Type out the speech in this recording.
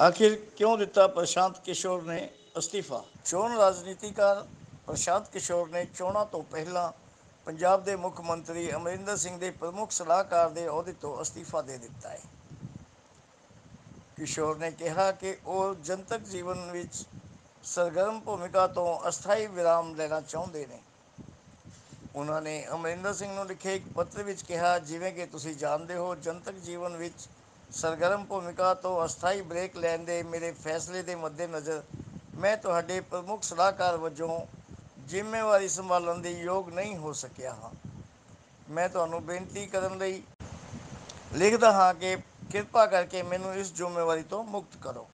ਆਖਿਰ ਕਿਉਂ ਦਿੱਤਾ ਪ੍ਰਸ਼ਾਂਤ ਕਿਸ਼ੋਰ ਨੇ ਅਸਤੀਫਾ? ਚੋਣ ਰਾਜਨੀਤੀਕਾਰ ਪ੍ਰਸ਼ਾਂਤ ਕਿਸ਼ੋਰ ਨੇ ਚੋਣਾਂ ਤੋਂ ਪਹਿਲਾਂ ਪੰਜਾਬ ਦੇ ਮੁੱਖ ਮੰਤਰੀ ਅਮਰਿੰਦਰ ਸਿੰਘ ਦੇ ਪ੍ਰਮੁੱਖ ਸਲਾਹਕਾਰ ਦੇ ਅਹੁਦੇ ਤੋਂ ਅਸਤੀਫਾ ਦੇ ਦਿੱਤਾ ਹੈ। ਕਿਸ਼ੋਰ ਨੇ ਕਿਹਾ ਕਿ ਉਹ ਜਨਤਕ ਜੀਵਨ ਵਿੱਚ ਸਰਗਰਮ ਭੂਮਿਕਾ ਤੋਂ ਅਸਥਾਈ ਵਿਰਾਮ ਲੈਣਾ ਚਾਹੁੰਦੇ ਨੇ। ਉਹਨਾਂ ਨੇ ਅਮਰਿੰਦਰ ਸਿੰਘ ਨੂੰ ਲਿਖੇ ਇੱਕ ਪੱਤਰ ਵਿੱਚ ਕਿਹਾ, ਜਿਵੇਂ ਕਿ ਤੁਸੀਂ ਜਾਣਦੇ ਹੋ, ਜਨਤਕ ਜੀਵਨ ਵਿੱਚ ਸਰਗਰਮ ਭੂਮਿਕਾ ਤੋਂ ਅਸਥਾਈ ਬ੍ਰੇਕ ਲੈਣ ਦੇ ਮੇਰੇ ਫੈਸਲੇ ਦੇ ਮੱਦੇਨਜ਼ਰ ਮੈਂ ਤੁਹਾਡੇ ਪ੍ਰਮੁੱਖ ਸਲਾਹਕਾਰ ਵਜੋਂ ਜ਼ਿੰਮੇਵਾਰੀ ਸੰਭਾਲਣ ਦੇ ਯੋਗ ਨਹੀਂ ਹੋ ਸਕਿਆ ਹਾਂ। ਮੈਂ ਤੁਹਾਨੂੰ ਬੇਨਤੀ ਕਰਨ ਲਈ ਲਿਖਦਾ ਹਾਂ ਕਿ ਕਿਰਪਾ ਕਰਕੇ ਮੈਨੂੰ ਇਸ ਜ਼ਿੰਮੇਵਾਰੀ ਤੋਂ ਮੁਕਤ ਕਰੋ।